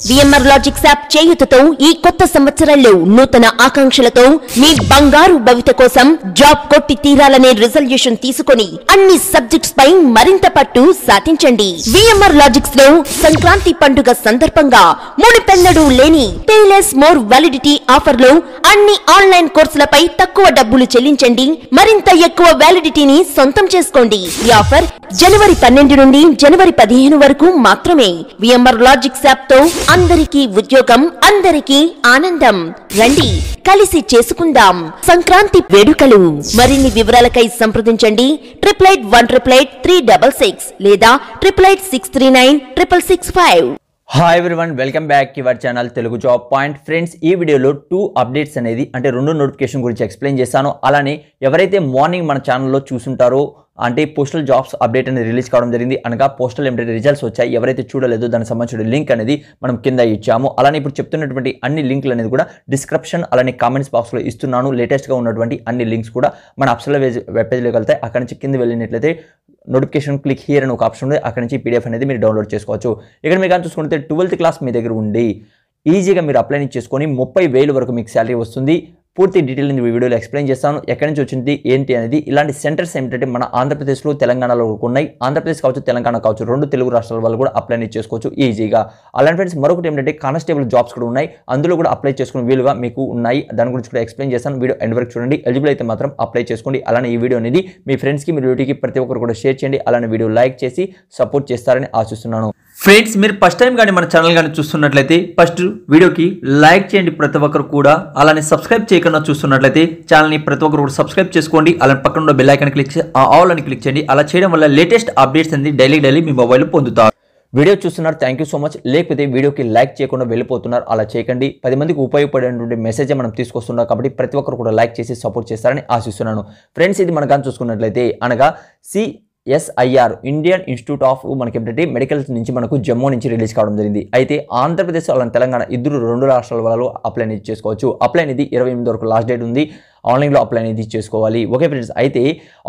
VMR logics app చేయుతతో ఈ కొత్త సంవత్సరంలో నూతన ఆకాంక్షలతో మీ బంగారు భవిత కోసం జాబ్ కొట్టి తీరాలనే రిజల్యూషన్ తీసుకొని అన్ని సబ్జెక్ట్స్ పై మరింత పట్టు సాధించండి. విఎంఆర్ లాజిక్స్లో సంక్రాంతి పండుగ సందర్భంగా మునిపెన్నడూ లేని పేలెస్ మోర్ వ్యాలిడిటీ ఆఫర్లో అన్ని ఆన్లైన్ కోర్సులపై తక్కువ డబ్బులు చెల్లించండి. మరింత ఎక్కువ వ్యాలిడిటీని సొంతం చేసుకోండి. ఈ ఆఫర్ జనవరి పన్నెండు నుండి జనవరి పదిహేను వరకు మాత్రమే. విఎంఆర్ లాజిక్స్ యాప్తో అందరికీ ఉద్యోగం అందరికీ ఆనందం. రండి కలిసి చేసుకుందాం. సంక్రాంతి వేడుకలు. మరిన్ని వివరాలకై సంప్రదించండి. Triple eight one triple eight three double six లేదా triple eight six three nine triple six five hi everyone welcome back your channel Telugu job point friends ఈ వీడియోలో టూ అప్డేట్స్ అనేది అంటే రెండు నోటిఫికేషన్ గురించి ఎక్స్ప్లెయిన్ చేస్తాను అలానే ఎవరైతే మార్నింగ్ మన ఛానల్లో చూసుంటారో అంటే పోస్టల్ జాబ్స్ అప్డేట్ అనేది రిలీజ్ కావడం జరిగింది. అనగా పోస్టల్ ఏమిటంటే రిజల్ట్స్ వచ్చాయి. ఎవరైతే చూడలేదో దానికి సంబంధించిన లింక్ అనేది మనం కింద ఇచ్చాము. అలానే ఇప్పుడు చెప్తున్నటువంటి అన్ని లింకులు అనేది కూడా డిస్క్రిప్షన్ అలానే కామెంట్స్ బాక్స్లో ఇస్తున్నాను. లేటెస్ట్గా ఉన్నటువంటి అన్ని లింక్స్ కూడా మన అప్సల వెబ్ పేజ్లోకి వెళ్తాయి. అక్కడి నుంచి కింద వెళ్ళినట్లయితే నోటిఫికేషన్ క్లిక్ హియర్ అని ఒక ఆప్షన్ ఉంది. అక్కడ నుంచి పీడిఎఫ్ అనేది మీరు డౌన్లోడ్ చేసుకోవచ్చు. ఇక్కడ మీకు కానీ చూసుకుంటే ట్వెల్త్ క్లాస్ మీ దగ్గర ఉండి ఈజీగా మీరు అప్లై చేసుకొని ముప్పై వేలు వరకు మీకు శాలరీ వస్తుంది. పూర్తి డీటెయిల్ నేను ఈ వీడియోలో ఎక్స్ప్లెయిన్ చేస్తాను. ఎక్కడి నుంచి వచ్చింది ఏంటి అనేది ఇలాంటి సెంటర్స్ ఏమిటంటే మన ఆంధ్రప్రదేశ్లో తెలంగాణలో ఉన్నాయి. ఆంధ్రప్రదేశ్ కావచ్చు తెలంగాణ కావచ్చు రెండు తెలుగు రాష్ట్రాల వాళ్ళు కూడా అప్లై చేసుకోవచ్చు ఈజీగా. అలాంటి ఫ్రెండ్స్ మరొకటి ఏంటంటే కానిస్టేబుల్ జాబ్స్ కూడా ఉన్నాయి. అందులో కూడా అప్లై చేసుకునే వీలుగా మీకు ఉన్నాయి. దాని గురించి కూడా ఎక్స్ప్లెయిన్ చేస్తాను. వీడియో ఎండ్ వరకు చూడండి. ఎలిజిబుల్ అయితే మాత్రం అప్లై చేసుకోండి. అలానే ఈ వీడియో అనేది మీ ఫ్రెండ్స్కి మీ రిలేటివ్కి ప్రతి ఒక్కరు కూడా షేర్ చేయండి. అలానే వీడియో లైక్ చేసి సపోర్ట్ చేస్తారని ఆశిస్తున్నాను. ఫ్రెండ్స్ మీరు ఫస్ట్ టైం కానీ మన ఛానల్ కానీ చూస్తున్నట్లయితే ఫస్ట్ వీడియోకి లైక్ చేయండి ప్రతి ఒక్కరు కూడా. అలానే సబ్స్క్రైబ్ చేయకుండా చూస్తున్నట్లయితే ఛానల్ని ప్రతి ఒక్కరు కూడా సబ్స్క్రైబ్ చేసుకోండి. అలానే పక్కన ఉన్న బెల్ ఐకాన్ క్లిక్ ఆల్ అని క్లిక్ చేయండి. అలా చేయడం వల్ల లేటెస్ట్ అప్డేట్స్ అనేది డైలీ డైలీ మీ మొబైల్ పొందుతారు. వీడియో చూస్తున్నారు థ్యాంక్ యూ సో మచ్ లేకపోతే వీడియోకి లైక్ చేయకుండా వెళ్ళిపోతున్నారు అలా చేయకండి. పది మందికి ఉపయోగపడేటువంటి మెసేజ్ మనం తీసుకొస్తున్నాం కాబట్టి ప్రతి ఒక్కరు కూడా లైక్ చేసి సపోర్ట్ చేస్తారని ఆశిస్తున్నాను. ఫ్రెండ్స్ ఇది మనం కానీ చూసుకున్నట్లయితే అనగా C SIR Indian institute of మనకి ఏంటంటే మెడికల్ నుంచి మనకు జమ్మూ నుంచి రిలీజ్ కావడం జరిగింది. అయితే ఆంధ్రప్రదేశ్ అలానే తెలంగాణ ఇద్దరు రెండు రాష్ట్రాల వాళ్ళు అప్లై అనేది చేసుకోవచ్చు. అప్లై అనేది ఇరవై ఎనిమిది వరకు లాస్ట్ డేట్ ఉంది. ఆన్లైన్లో అప్లై అనేది చేసుకోవాలి. ఓకే ఫ్రెండ్స్ అయితే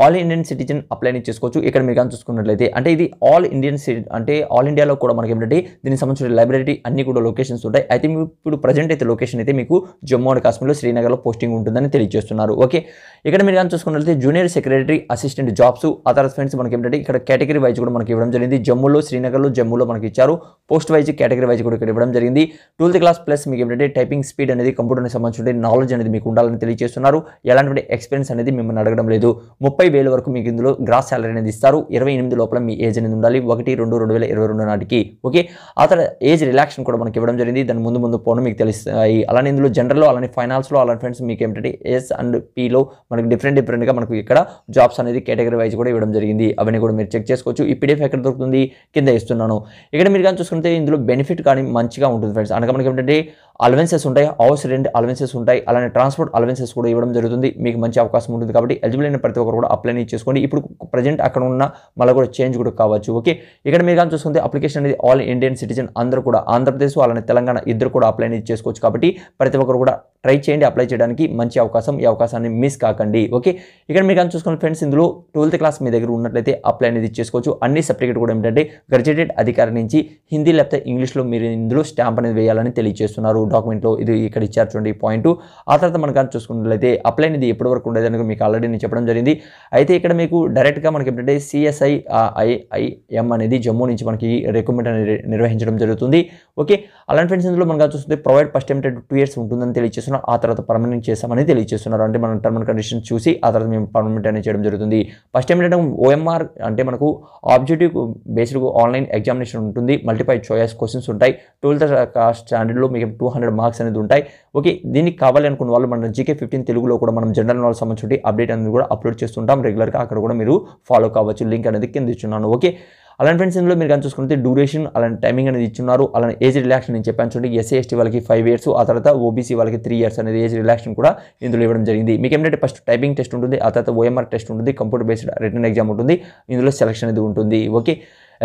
ఆల్ ఇండియన్ సిటిజన్ అప్లై అనేది చేసుకోవచ్చు. ఇక్కడ మీరు కానీ చూసుకున్నట్లయితే అంటే ఇది ఆల్ ఇండియన్ అంటే ఆల్ ఇండియాలో కూడా మనకి ఏంటంటే దీనికి సంబంధించిన లైబ్రరీ అన్ని కూడా లొకేషన్స్ ఉంటాయి. అయితే మీకు ఇప్పుడు ప్రజెంట్ అయితే లొకేషన్ అయితే మీకు జమ్మూ అండ్ కాశ్మీర్లో శ్రీనగర్లో పోస్టింగ్ ఉంటుందని తెలియజేస్తున్నారు. ఓకే ఇక్కడ మీరు కానీ చూసుకున్నట్లయితే జూనియర్ సెక్రటరీ అసిస్టెంట్ జాబ్స్ ఆ తర్వాత ఫ్రెండ్స్ మనకి ఏంటంటే ఇక్కడ కేటగిరీ వైజ్ కూడా మనకి ఇవ్వడం జరిగింది. జమ్మూలో శ్రీనగర్లో జమ్మూలో మనకి ఇచ్చారు. పోస్ట్ వైజ్ కేటగిరీ వైజ్ కూడా ఇక్కడ ఇవ్వడం జరిగింది. ట్వెల్త్ క్లాస్ ప్లస్ మీకు ఏంటంటే టైపింగ్ స్పీడ్ అనేది కంప్యూటర్కి సంబంధించిన నాలెడ్జ్ అనేది మీకు ఉండాలని తెలియజేస్తున్నారు. ఎలాంటి ఎక్స్పీరియన్స్ అనేది మిమ్మల్ని అడగడం లేదు. ముప్పై వేల వరకు మీకు ఇందులో గ్రాస్ శాలరీ అనేది ఇస్తారు. ఇరవై ఎనిమిది లోపల మీ ఏజ్ అనేది ఉండాలి. ఒకటి రెండు రెండు వేల ఇరవై రెండు నాటికి. ఓకే? ఆ తర్వాత ఏజ్ రిలాక్షన్ కూడా మనకి ఇవ్వడం జరిగింది. దాని ముందు ముందు పోవడం మీకు తెలుస్తాయి. అలానే ఇందులో జనరల్లో అలానే ఫైనాన్స్లో అలాంటి ఫ్రెండ్స్ మీకు ఏంటంటే ఎస్ అండ్ పీలో మనకి డిఫరెంట్ డిఫరెంట్గా మనకు ఇక్కడ జాబ్స్ అనేది కేటగిరీ వైజ్ కూడా ఇవ్వడం జరిగింది. అవన్నీ కూడా మీరు చెక్ చేసుకోవచ్చు. ఈ పీడిఎఫ్ ఎక్కడ దొరుకుతుంది? కింద ఇస్తున్నాను. ఇక్కడ మీరు కానీ చూసుకుంటే ఇందులో బెనిఫిట్ కానీ మంచిగా ఉంటుంది ఫ్రెండ్స్ అనగా మనకి ఏంటంటే అలవెన్సెస్ ఉంటాయి హౌస్ రెంట్ అలవెన్సెస్ ఉంటాయి అలానే ట్రాన్స్పోర్ట్ అలవెన్సెస్ కూడా ఇవ్వడం జరుగుతుంది. మీకు మంచి అవకాశం ఉంటుంది కాబట్టి ఎలిజిబుల్ అయిన ప్రతి ఒక్కరు కూడా అప్లై చేసుకోండి. ఇప్పుడు ప్రజెంట్ అక్కడ ఉన్న మళ్ళీ కూడా చేంజ్ కూడా కావచ్చు. ఓకే ఇక్కడ మీరు కానీ చూసుకుంటే అప్లికేషన్ అనేది ఆల్ ఇండియన్ సిటిజన్ అందరూ కూడా ఆంధ్రప్రదేశ్ అలానే తెలంగాణ ఇద్దరు కూడా అప్లై అనేది చేసుకోవచ్చు కాబట్టి ప్రతి ఒక్కరు కూడా ట్రై చేయండి. అప్లై చేయడానికి మంచి అవకాశం ఈ అవకాశాన్ని మిస్ కాకండి. ఓకే ఇక్కడ మీరు కానీ చూసుకున్న ఫ్రెండ్స్ ఇందులో ట్వెల్త్ క్లాస్ మీ దగ్గర ఉన్నట్లయితే అప్లై అనేది చేసుకోవచ్చు. అన్ని సర్టిఫికేట్ కూడా ఏంటంటే గ్రాడ్యుయేటెడ్ అధికారి నుంచి హిందీ లేకపోతే ఇంగ్లీష్లో మీరు ఇందులో స్టాంప్ అనేది వేయాలని తెలియజేస్తున్నారు. డాక్యుమెంట్లో ఇది ఇక్కడ ఇచ్చారు చూడండి పాయింట్. ఆ తర్వాత మనం కానీ చూసుకున్నట్లయితే అప్లై అనేది ఎప్పటి వరకు ఉండేది అనేది మీకు ఆల్రెడీ నేను చెప్పడం జరిగింది. అయితే ఇక్కడ మీకు డైరెక్ట్గా మనకి ఏంటంటే సిఎస్ఐ ఐఐఎం అనేది జమ్మూ నుంచి మనకి రిక్రూట్మెంట్ అనేది నిర్వహించడం జరుగుతుంది. ఓకే? అలాంటి ఫ్రెండ్స్ ఇందులో మనం చూస్తే provide first time two years ఉంటుందని తెలియజేస్తున్నారు ఆ తర్వాత పర్మనెంట్ చేస్తామని తెలియజేస్తున్నారు అంటే మనం టర్మ్ అండ్ కండిషన్ చూసి ఆ తర్వాత మేము పర్మనెంట్ అనేది చేయడం జరుగుతుంది. ఫస్ట్ ఏమిటంటే ఓఎంఆర్ అంటే మనకు ఆబ్జెక్టివ్ బేస్డ్ ఆన్లైన్ ఎగ్జామినేషన్ ఉంటుంది. మల్టిపై చాయిస్ క్వశ్చన్స్ ఉంటాయి. ట్వెల్త్ స్టాండర్డ్లో మీకు టూ హండ్రెడ్ మార్క్స్ అనేది ఉంటాయి. ఓకే దీనికి కావాలి అనుకున్న వాళ్ళు మన జీకే ఫిఫ్టీన్ తెలుగులో కూడా మనం జనరల్ నాలెడ్జ్ సంబంధించి అప్డేట్ అనేది కూడా అప్లోడ్ చేస్తుంటాం రెగ్యులర్గా. అక్కడ కూడా మీరు ఫాలో కావచ్చు. లింక్ అనేది కింద ఇచ్చున్నాను. ఓకే అలాంటి ఫ్రెండ్స్ ఇందులో మీరు కానీ చూసుకుంటే డ్యూరేషన్ అలాంటి టైమింగ్ అనేది ఇచ్చున్నారు. అలానే ఏజ్ రిలాక్షన్ నేను చెప్పాను చూడండి. ఎస్సీ ఎస్టీ వాళ్ళకి ఫైవ్ ఇయర్స్ ఆ తర్వాత ఓబీసీ వాళ్ళకి త్రీ ఇయర్స్ అనేది ఏజ్ రిలాక్షన్ కూడా ఇందులో ఇవ్వడం జరిగింది. మీకు ఏంటంటే ఫస్ట్ టైపింగ్ టెస్ట్ ఉంటుంది ఆ తర్వాత ఓఎంఆర్ టెస్ట్ ఉంటుంది కంప్యూటర్ బేస్డ్ రిటర్న్ ఎగ్జామ్ ఉంటుంది. ఇందులో సెలక్షన్ అనేది ఉంటుంది. ఓకే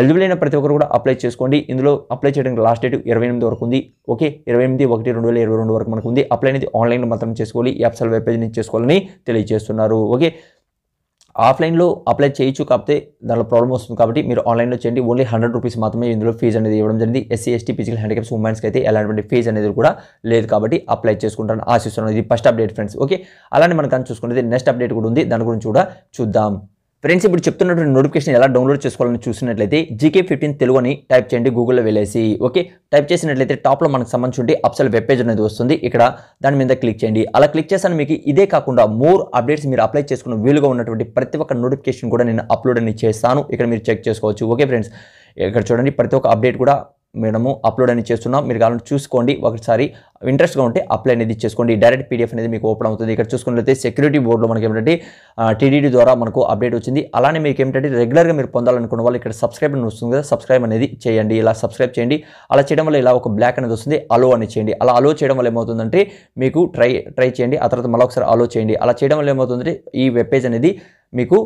ఎలిజిబుల్ అయిన ప్రతి ఒక్కరు కూడా అప్లై చేసుకోండి. ఇందులో అప్లై చేయడానికి లాస్ట్ డేట్ ఇరవై ఎనిమిది వరకు ఉంది. ఓకే ఇరవై ఎనిమిది ఒకటి రెండు వేల ఇరవై రెండు వరకు మనకు ఉంది. అప్లై అనేది ఆన్లైన్లో మాత్రం చేసుకోవాలి. ఈ వెబ్ పేజ్ నుంచి చేసుకోవాలని తెలియజేస్తున్నారు. ఓకే ఆఫ్లైన్లో అప్లై చేయొచ్చు. కాకపోతే దానిలో ప్రాబ్లం వస్తుంది కాబట్టి మీరు ఆన్లైన్లో చేయండి. ఓన్లీ హండ్రెడ్ రూపీస్ మాత్రమే ఇందులో ఫీజు అనేది ఇవ్వడం జరిగింది. ఎస్సీ ఎస్టీ ఫిజికల్ హ్యాండిక్యాప్స్ ఉమెన్స్కి అయితే ఎలాంటి ఫీజు అనేది కూడా లేదు కాబట్టి అప్లై చేసుకుంటాను ఆశిస్తున్నాను. ఇది ఫస్ట్ అప్డేట్ ఫ్రెండ్స్ ఓకే అలానే మనం కానీ చూసుకుంటే నెక్స్ట్ అప్డేట్ కూడా ఉంది. దాని గురించి కూడా చూద్దాం. ఫ్రెండ్స్ ఇప్పుడు చెప్తున్నటువంటి నోటిఫికేషన్ ఎలా డౌన్లోడ్ చేసుకోవాలని చూసినట్లయితే జీకే ఫిఫ్టీన్ తెలుగు అని టైప్ చేయండి గూగుల్లో వెళ్ళేసి ఓకే? టైప్ చేసినట్లయితే టాప్లో మనకు సంబంధించి అప్సల్ వెబ్ పేజ్ అనేది వస్తుంది. ఇక్కడ దాని మీద క్లిక్ చేయండి. అలా క్లిక్ చేస్తాను మీకు ఇదే కాకుండా మోర్ అప్డేట్స్ మీరు అప్లై చేసుకున్న వీలుగా ఉన్నటువంటి ప్రతి ఒక్క నోటిఫికేషన్ కూడా నేను అప్లోడ్ అని చేస్తాను. ఇక్కడ మీరు చెక్ చేసుకోవచ్చు. Okay friends? ఇక్కడ చూడండి ప్రతి ఒక్క అప్డేట్ కూడా మనము అప్లోడ్ అనేది చేస్తున్నాం. మీరు కావాలంటే చూసుకోండి. ఒకసారి ఇంట్రెస్ట్గా ఉంటే అప్లై అనేది చేసుకోండి. డైరెక్ట్ పీడిఎఫ్ అనేది మీకు ఓపెన్ అవుతుంది. ఇక్కడ చూసుకున్నట్లయితే సెక్యూరిటీ బోర్డులో మనకి ఏమిటంటే టీడీడీ ద్వారా మనకు అప్డేట్ వచ్చింది. అలానే మీకు ఏమిటంటే రెగ్యులర్గా మీరు పొందాలనుకున్న వాళ్ళు ఇక్కడ సబ్స్క్రైబ్ అని వస్తుంది కదా సబ్స్క్రైబ్ అనేది చేయండి. ఇలా సబ్స్క్రైబ్ చేయండి. అలా చేయడం వల్ల ఇలా ఒక బ్లాక్ అనేది వస్తుంది. అలో అని చేయండి. అలా అలో చేయడం వల్ల ఏమవుతుందంటే మీకు ట్రై ట్రై చేయండి. ఆ తర్వాత మళ్ళీ ఒకసారి అలో చేయండి. అలా చేయడం వల్ల ఏమవుతుందంటే ఈ వెబ్ పేజ్ అనేది మీకు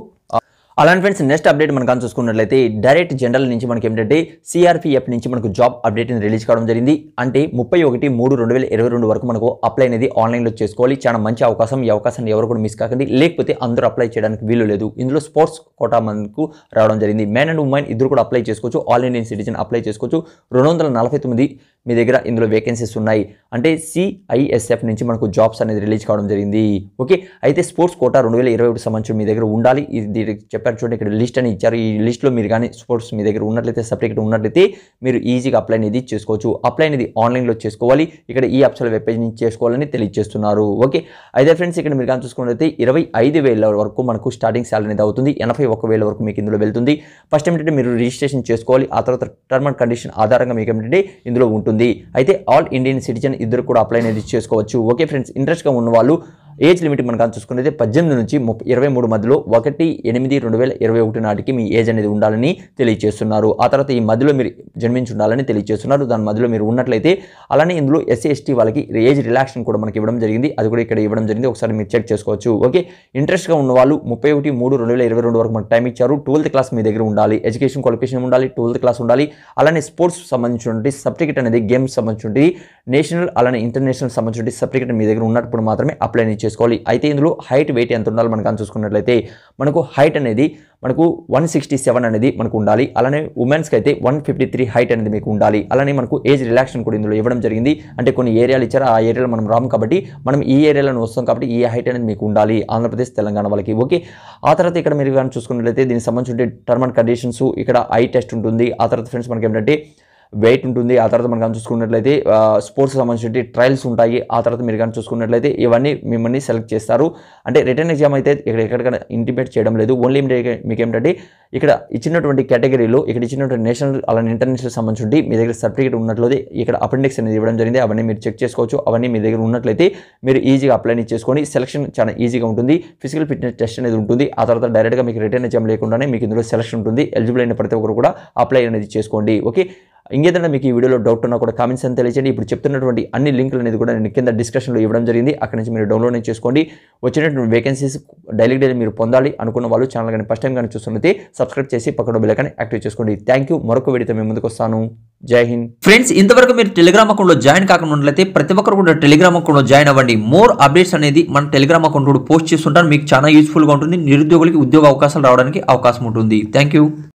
అలాంటి ఫ్రెండ్స్ నెక్స్ట్ అప్డేట్ మనం కానీ చూసుకున్నట్లయితే డైరెక్ట్ జనరల్ నుంచి మనకి ఏంటంటే సిఆర్పిఎఫ్ నుంచి మనకు జాబ్ అప్డేట్ రిలీజ్ కావడం జరిగింది. అంటే ముప్పై ఒకటి మూడు రెండు వేల ఇరవై రెండు వరకు మనకు అప్లై అనేది ఆన్లైన్లో చేసుకోవాలి. చాలా మంచి అవకాశం. ఈ అవకాశాన్ని ఎవరు కూడా మిస్ కాకండి. లేకపోతే అందరూ అప్లై చేయడానికి వీలు లేదు. ఇందులో స్పోర్ట్స్ కోటా మనకు రావడం జరిగింది. మెన్ అండ్ ఉమెన్ ఇద్దరు కూడా అప్లై చేసుకోవచ్చు. ఆల్ ఇండియన్ సిటిజన్ అప్లై చేసుకోవచ్చు. రెండు వందల నలభై తొమ్మిది మీ దగ్గర ఇందులో వేకెన్సీస్ ఉన్నాయి. అంటే సిఐఎస్ఎఫ్ నుంచి మనకు జాబ్స్ అనేది రిలీజ్ కావడం జరిగింది. ఓకే అయితే స్పోర్ట్స్ కోటా రెండు వేల ఇరవై ఒకటి సంబంధించి మీ దగ్గర ఉండాలి. ఇది చెప్పారు చూడండి ఇక్కడ లిస్ట్ అని ఇచ్చారు. ఈ లిస్ట్లో మీరు కానీ స్పోర్ట్స్ మీ దగ్గర ఉన్నట్లయితే సర్టిఫికేట్ ఉన్నట్లయితే మీరు ఈజీగా అప్లై అనేది చేసుకోవచ్చు. అప్లై అనేది ఆన్లైన్లో చేసుకోవాలి. ఇక్కడ ఈ అప్సల వెబ్ పేజ్ నుంచి చేసుకోవాలని తెలియజేస్తున్నారు. ఓకే అయితే ఫ్రెండ్స్ ఇక్కడ మీరు కానీ చూసుకున్నట్లయితే ఇరవై ఐదు వేల వరకు మనకు స్టార్టింగ్ శాలరీ అనేది అవుతుంది. ఎనభై ఒక్క వేల వరకు మీకు ఇందులో వెళ్తుంది. ఫస్ట్ ఏమిటంటే మీరు రిజిస్ట్రేషన్ చేసుకోవాలి. ఆ తర్వాత టర్మ్ అండ్ కండిషన్ ఆధారంగా మీకు ఏమిటంటే ఇందులో ఉంటుంది. అయితే ఆల్ ఇండియన్ సిటిజన్ ఇద్దరు కూడా అప్లై అనేది చేసుకోవచ్చు. ఓకే ఫ్రెండ్స్ ఇంట్రెస్ట్గా ఉన్న వాళ్ళు ఏజ్ లిమిట్ మనం కానీ చూసుకున్నది పద్దెనిమిది నుంచి ముప్పై ఇరవై మూడు మధ్యలో ఒకటి ఎనిమిది రెండు వేల ఇరవై ఒకటి నాటికి మీ ఏజ్ అనేది ఉండాలని తెలియజేస్తున్నారు ఆ తర్వాత ఈ మధ్యలో మీరు జన్మించి ఉండాలని తెలియజేస్తున్నారు దాని మధ్యలో మీరు ఉన్నట్లయితే అలానే ఇందులో ఎస్సీ ఎస్టీ వాళ్ళకి ఏజ్ రిలాక్షన్ కూడా మనకి ఇవ్వడం జరిగింది. అది కూడా ఇక్కడ ఇవ్వడం జరిగింది. ఒకసారి మీరు చెక్ చేసుకోవచ్చు. ఓకే? ఇంట్రెస్ట్గా ఉన్న వాళ్ళు ముప్పై ఒకటి మూడు రెండు వేల ఇరవై రెండు వరకు మనకు టైం ఇచ్చారు. ట్వెల్త్ క్లాస్ మీ దగ్గర ఉండాలి. ఎడ్యుకేషన్ క్వాలిఫికేషన్ ఉండాలి. ట్వెల్త్ క్లాస్ ఉండాలి. అలానే స్పోర్ట్స్ సంబంధించినటువంటి సర్టిఫికేట్ అనేది గేమ్స్ సంబంధించి నేషనల్ అలానే ఇంటర్నేషనల్ సంబంధించిన సర్టిఫికేట్ మీ దగ్గర ఉన్నప్పుడు మాత్రమే అప్లై చేసి చేసుకోవాలి. అయితే ఇందులో హైట్ వెయిట్ ఎంత ఉండాలి మనకు అని చూసుకున్నట్లయితే మనకు హైట్ అనేది మనకు వన్ సిక్స్టీ సెవెన్ అనేది మనకు ఉండాలి. అలానే ఉమెన్స్కి అయితే వన్ ఫిఫ్టీ త్రీ హైట్ అనేది మీకు ఉండాలి. అలానే మనకు ఏజ్ రిలాక్షన్ కూడా ఇందులో ఇవ్వడం జరిగింది. అంటే కొన్ని ఏరియాలు ఇచ్చారు. ఆ ఏరియాలో మనం రాము కాబట్టి మనం ఈ ఏరియాలో వస్తాం కాబట్టి ఈ హైట్ అనేది మీకు ఉండాలి. ఆంధ్రప్రదేశ్ తెలంగాణ వాళ్ళకి. ఓకే. ఆ తర్వాత ఇక్కడ మీరు కానీ చూసుకున్నట్లయితే దీనికి సంబంధించిన టర్మ్ అండ్ కండిషన్స్ ఇక్కడ ఐ టెస్ట్ ఉంటుంది. ఆ తర్వాత ఫ్రెండ్స్ మనకి ఏంటంటే వెయిట్ ఉంటుంది. ఆ తర్వాత మనం కానీ చూసుకున్నట్లయితే స్పోర్ట్స్ సంబంధించి ట్రయల్స్ ఉంటాయి. ఆ తర్వాత మీరు కానీ చూసుకున్నట్లయితే ఇవన్నీ మిమ్మల్ని సెలెక్ట్ చేస్తారు. అంటే రిటర్న్ ఎగ్జామ్ అయితే ఇక్కడ ఎక్కడికైనా ఇంటిమేట్ చేయడం లేదు. ఓన్లీ మీకు ఏంటంటే ఇక్కడ ఇచ్చినటువంటి కేటగిరీలో ఇక్కడ ఇచ్చినటువంటి నేషనల్ అలానే ఇంటర్నేషనల్ సంబంధించి మీ దగ్గర సర్టిఫికేట్ ఉన్నట్లయితే ఇక్కడ అపెండిక్స్ అనేది ఇవ్వడం జరిగింది. అవన్నీ మీరు చెక్ చేసుకోవచ్చు. అవన్నీ మీ దగ్గర ఉన్నట్లయితే మీరు ఈజీగా అప్లై చేసుకొని సెలక్షన్ చాలా ఈజీగా ఉంటుంది. ఫిజికల్ ఫిట్నెస్ టెస్ట్ అనేది ఉంటుంది. ఆ తర్వాత డైరెక్ట్గా మీకు రిటర్న్ ఎగ్జామ్ లేకుండానే మీకు ఇందులో సెలక్షన్ ఉంటుంది. ఎలిజిబుల్ అయిన ప్రతి ఒక్కరు కూడా అప్లై అనేది చేసుకోండి. ఓకే? ఇంకేదైనా మీకు ఈ వీడియోలో డౌట్ ఉన్నా కూడా కామెంట్స్ అని తెలియజేయండి ఇప్పుడు చెప్తున్నటువంటి అన్ని లింకులు అనేది కూడా నేను కింద డిస్క్రిప్షన్లో ఇవ్వడం జరిగింది. అక్కడ నుంచి మీరు డౌన్లోడ్ అనేది చేసుకోండి. వచ్చినటువంటి వేకెన్సీస్ డైలీ డైలీ మీరు పొందాలి అనుకున్న వాళ్ళు ఛానల్ కానీ ఫస్ట్ టైం కానీ చూస్తున్నది సబ్స్క్రైబ్ చేసి పక్కన బెల్ యాక్టివేట్ యాక్టివ్ చేసుకోండి. థ్యాంక్ యూ మరొక వీడియోతో మేము ముందుకు వస్తాను. జై హింద్. ఫ్రెండ్స్ ఇంతవరకు మీరు టెలిగ్రామ్ అకౌంట్లో జాయిన్ కాకుండా ప్రతి ఒక్కరు కూడా టెలిగ్రామ్ అకౌంట్లో జాయిన్ అవ్వండి. మోర్ అప్డేట్స్ అనేది మన టెలిగ్రామ్ అకౌంట్ కూడా పోస్ట్ చేస్తుంటాను మీకు చాలా యూస్ఫుల్గా ఉంటుంది. నిరుద్యోగులకి ఉద్యోగ అవకాశాలు రావడానికి అవకాశం ఉంటుంది. Thank you